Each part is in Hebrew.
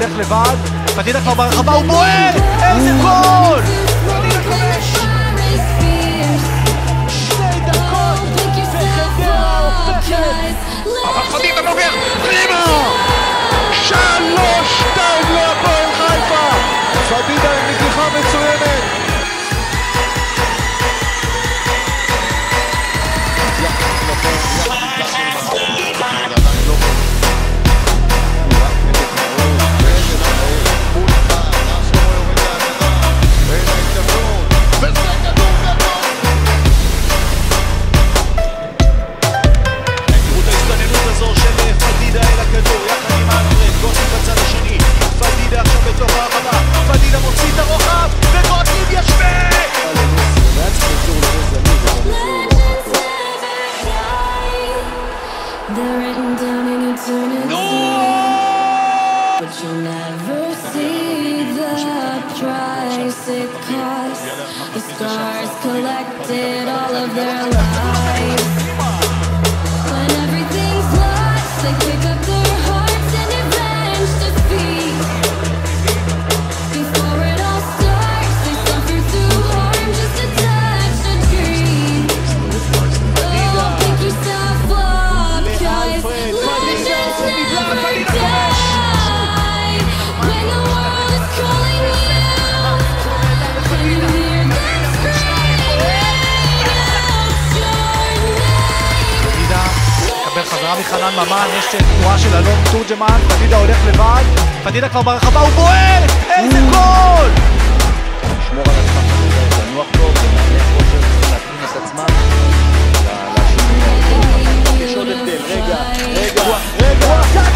הולך לבד, פדידה כבר ברחבה, הוא בועט! איזה גול! אבל פדידה נוגח, פנימה! שלוש, שתיים! חזרה מחנן ממן, יש תנועה של אלון תורג'מן, פדידה הולך לבד, פדידה כבר ברחבה, הוא בועט! איזה גול! לשמור על עצמם, לנוח טוב, למעלה כושר, להתאים את עצמם לשינוי. יש עוד הבדל, רגע, רגע, רגע!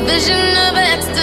A vision of ecstasy.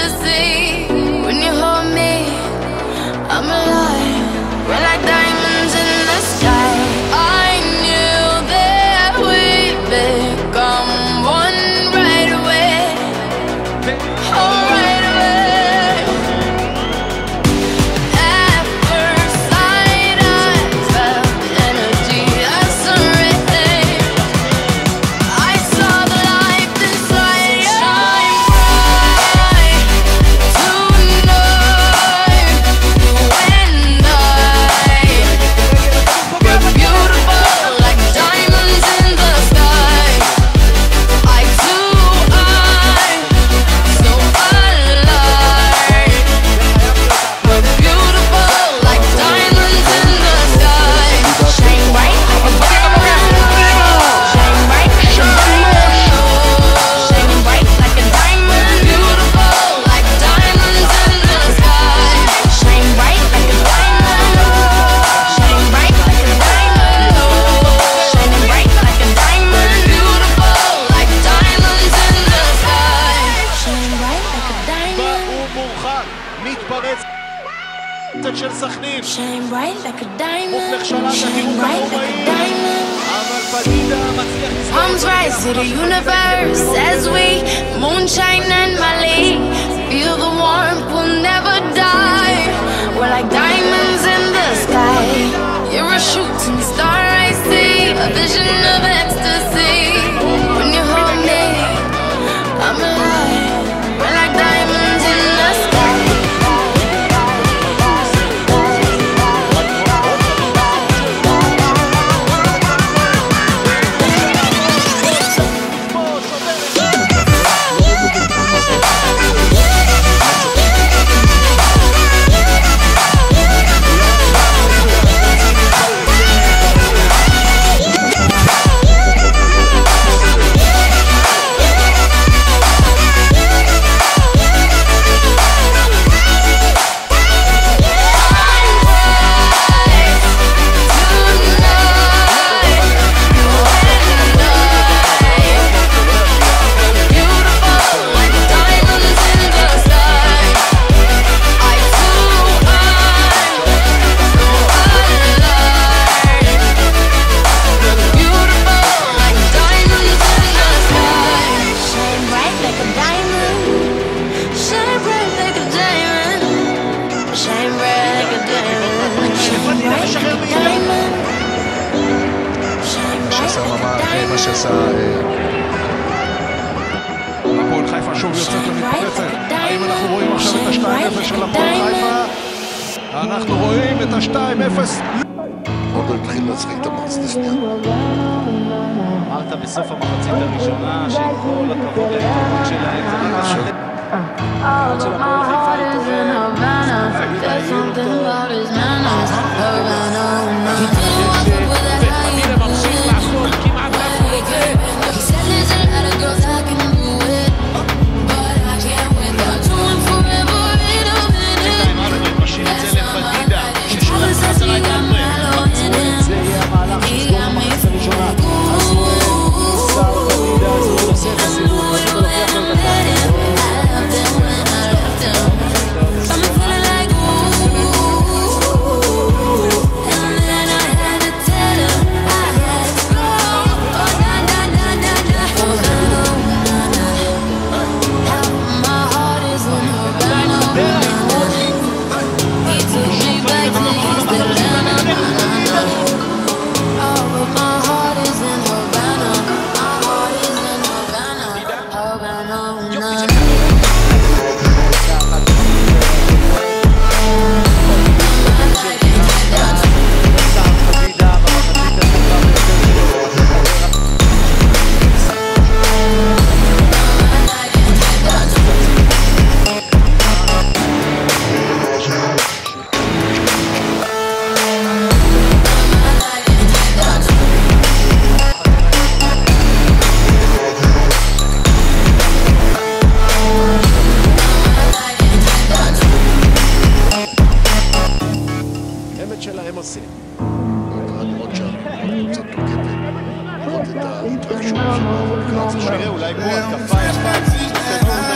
של סכנין. מופלך שלט הדירוג הרומאי. אבל פדידה מצליח לסגור את rise to the universe as we moonshine and Mali. Feel the warmth, we'll never die. We're like diamonds. שעשה מה שעשה... אה, אה, הפועל חיפה שוב יוצאת ומתפרצת. האם אנחנו רואים עכשיו את ה-2-0 של הפועל חיפה? אנחנו רואים את ה-2-0. עוד לא התחיל לשחק את המחצית השנייה. אמרת בסוף המחצית הראשונה שעם כל הכבוד להתקדמות שלהם זה רק... All of my heart is in Havana. There's something about his manners. Havana. yo السنة